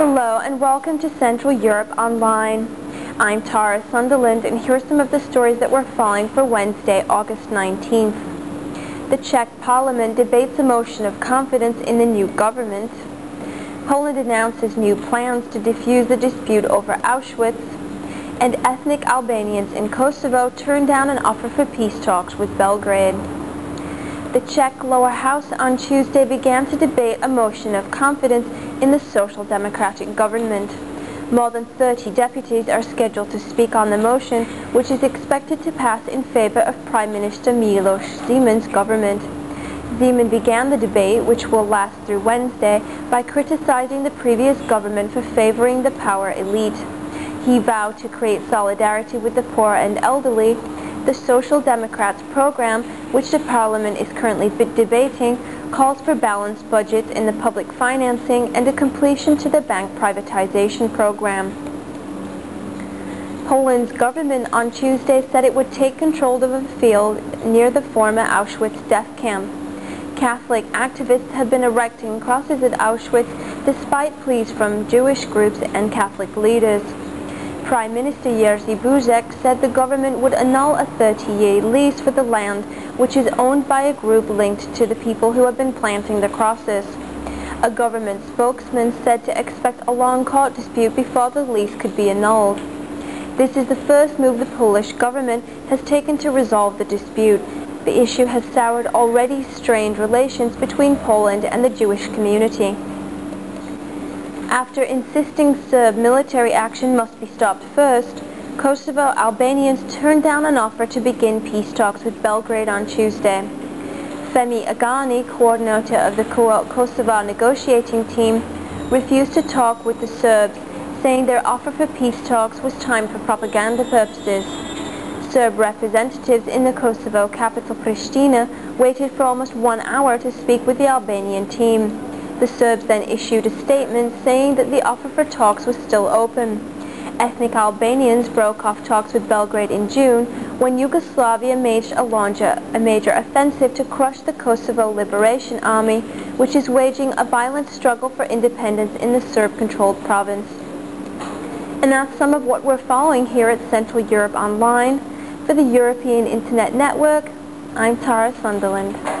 Hello and welcome to Central Europe Online. I'm Tara Sunderland and here are some of the stories that we're following for Wednesday, August 19th. The Czech Parliament debates a motion of confidence in the new government. Poland announces new plans to defuse the dispute over Auschwitz. And ethnic Albanians in Kosovo turn down an offer for peace talks with Belgrade. The Czech lower house on Tuesday began to debate a motion of confidence in the Social Democratic government. More than 30 deputies are scheduled to speak on the motion, which is expected to pass in favor of Prime Minister Milos Zeman's government. Zeman began the debate, which will last through Wednesday, by criticizing the previous government for favoring the power elite. He vowed to create solidarity with the poor and elderly, the Social Democrats program, which the Parliament is currently debating, calls for balanced budgets in the public financing and a completion to the bank privatization program. Poland's government on Tuesday said it would take control of a field near the former Auschwitz death camp. Catholic activists have been erecting crosses at Auschwitz despite pleas from Jewish groups and Catholic leaders. Prime Minister Jerzy Buzek said the government would annul a 30-year lease for the land, which is owned by a group linked to the people who have been planting the crosses. A government spokesman said to expect a long court dispute before the lease could be annulled. This is the first move the Polish government has taken to resolve the dispute. The issue has soured already strained relations between Poland and the Jewish community. After insisting Serb military action must be stopped first, Kosovo Albanians turned down an offer to begin peace talks with Belgrade on Tuesday. Fehmi Agani, coordinator of the Kosovo negotiating team, refused to talk with the Serbs, saying their offer for peace talks was timed for propaganda purposes. Serb representatives in the Kosovo capital Pristina waited for almost one hour to speak with the Albanian team. The Serbs then issued a statement saying that the offer for talks was still open. Ethnic Albanians broke off talks with Belgrade in June when Yugoslavia made a, launch a major offensive to crush the Kosovo Liberation Army, which is waging a violent struggle for independence in the Serb-controlled province. And that's some of what we're following here at Central Europe Online. For the European Internet Network, I'm Tara Sunderland.